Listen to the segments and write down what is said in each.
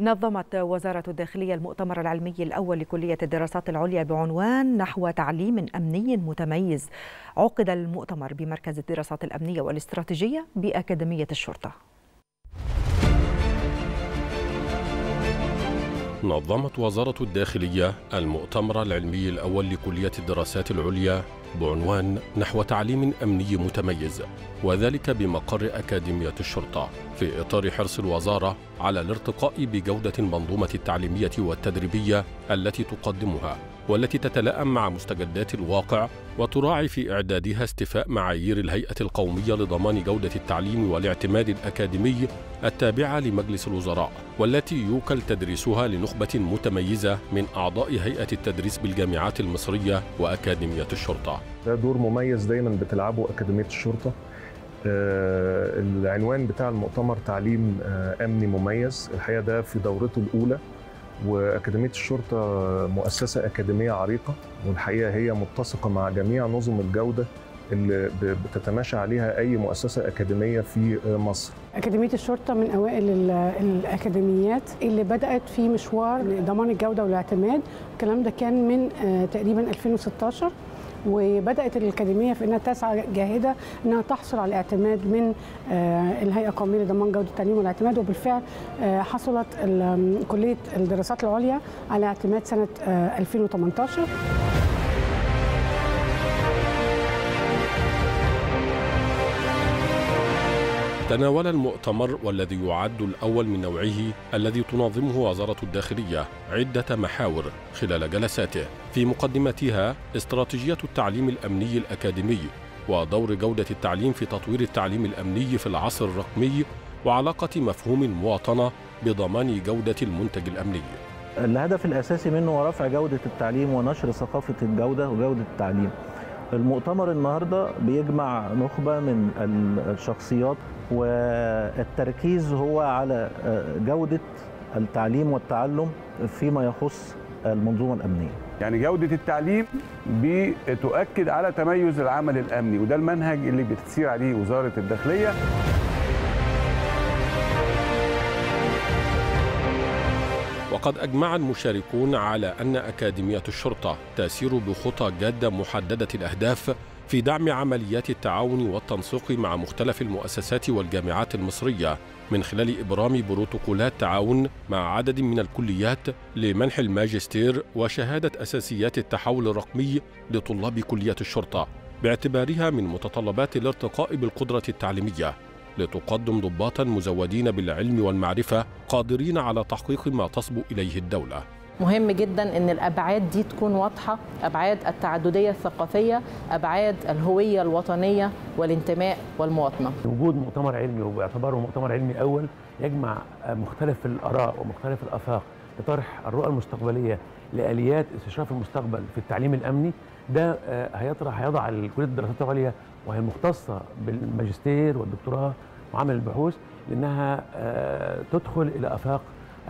نظمت وزارة الداخلية المؤتمر العلمي الأول لكلية الدراسات العليا بعنوان نحو تعليم أمني متميز. عقد المؤتمر بمركز الدراسات الأمنية والاستراتيجية بأكاديمية الشرطة. نظمت وزارة الداخلية المؤتمر العلمي الأول لكلية الدراسات العليا بعنوان نحو تعليم أمني متميز وذلك بمقر أكاديمية الشرطة في إطار حرص الوزارة على الارتقاء بجودة المنظومة التعليمية والتدريبية التي تقدمها. والتي تتلائم مع مستجدات الواقع وتراعي في إعدادها استفاء معايير الهيئة القومية لضمان جودة التعليم والاعتماد الأكاديمي التابعة لمجلس الوزراء والتي يوكل تدريسها لنخبة متميزة من أعضاء هيئة التدريس بالجامعات المصرية وأكاديمية الشرطة. ده دور مميز دايما بتلعبه أكاديمية الشرطة. آه العنوان بتاع المؤتمر تعليم آه أمني مميز. الحقيقة ده في دورته الأولى. وأكاديمية الشرطة مؤسسة أكاديمية عريقة والحقيقة هي متسقة مع جميع نظم الجودة اللي بتتماشى عليها أي مؤسسة أكاديمية في مصر. أكاديمية الشرطة من أوائل الأكاديميات اللي بدأت في مشوار ضمان الجودة والاعتماد. الكلام ده كان من تقريبا 2016 وبدأت الأكاديمية في إنها تسعى جاهدة إنها تحصل على الاعتماد من الهيئة القومية لضمان جودة التعليم والاعتماد وبالفعل حصلت كلية الدراسات العليا على اعتماد سنة 2018 تناول المؤتمر والذي يعد الأول من نوعه الذي تنظمه وزارة الداخلية عدة محاور خلال جلساته. في مقدمتها استراتيجية التعليم الأمني الأكاديمي ودور جودة التعليم في تطوير التعليم الأمني في العصر الرقمي وعلاقة مفهوم المواطنة بضمان جودة المنتج الأمني. الهدف الأساسي منه هو رفع جودة التعليم ونشر ثقافة الجودة وجودة التعليم. المؤتمر النهارده بيجمع نخبة من الشخصيات والتركيز هو على جودة التعليم والتعلم فيما يخص المنظومة الأمنية. يعني جودة التعليم بتؤكد على تميز العمل الأمني وده المنهج اللي بتسير عليه وزارة الداخلية. وقد أجمع المشاركون على أن أكاديمية الشرطة تسير بخطى جادة محددة الأهداف في دعم عمليات التعاون والتنسيق مع مختلف المؤسسات والجامعات المصرية من خلال إبرام بروتوكولات تعاون مع عدد من الكليات لمنح الماجستير وشهادة أساسيات التحول الرقمي لطلاب كلية الشرطة باعتبارها من متطلبات الارتقاء بالقدرة التعليمية. لتقدم ضباطا مزودين بالعلم والمعرفة قادرين على تحقيق ما تصبو إليه الدولة. مهم جدا إن الأبعاد دي تكون واضحة. أبعاد التعددية الثقافية أبعاد الهوية الوطنية والانتماء والمواطنة. وجود مؤتمر علمي وباعتباره مؤتمر علمي أول يجمع مختلف الآراء ومختلف الأفاق. لطرح الرؤى المستقبلية لآليات استشراف المستقبل في التعليم الأمني ده هيطرح هيضع كليه الدراسات العليا وهي المختصه بالماجستير والدكتوراه وعمل البحوث لأنها تدخل إلى آفاق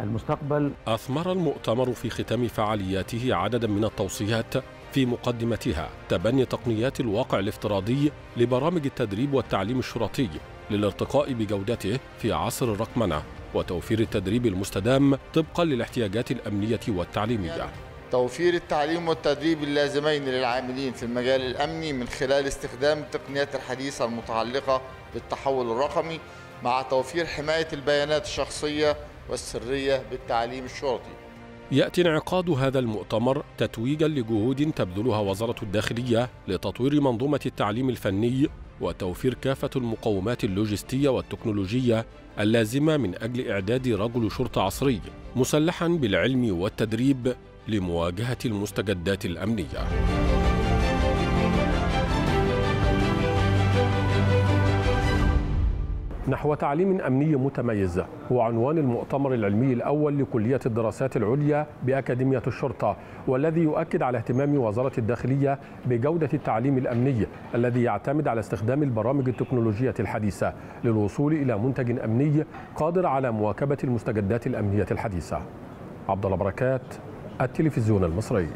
المستقبل. أثمر المؤتمر في ختام فعالياته عددا من التوصيات في مقدمتها تبني تقنيات الواقع الافتراضي لبرامج التدريب والتعليم الشرطي للارتقاء بجودته في عصر الرقمنة. وتوفير التدريب المستدام طبقا للاحتياجات الأمنية والتعليمية. توفير التعليم والتدريب اللازمين للعاملين في المجال الأمني من خلال استخدام التقنيات الحديثة المتعلقة بالتحول الرقمي مع توفير حماية البيانات الشخصية والسرية بالتعليم الشرطي. يأتي انعقاد هذا المؤتمر تتويجا لجهود تبذلها وزارة الداخلية لتطوير منظومة التعليم الفني وتوفير كافة المقومات اللوجستية والتكنولوجية اللازمة من أجل إعداد رجل شرطة عصري مسلحا بالعلم والتدريب لمواجهة المستجدات الأمنية. نحو تعليم أمني متميز هو عنوان المؤتمر العلمي الأول لكلية الدراسات العليا بأكاديمية الشرطة والذي يؤكد على اهتمام وزارة الداخلية بجودة التعليم الأمني الذي يعتمد على استخدام البرامج التكنولوجية الحديثة للوصول إلى منتج أمني قادر على مواكبة المستجدات الأمنية الحديثة. عبد الله بركات التلفزيون المصري.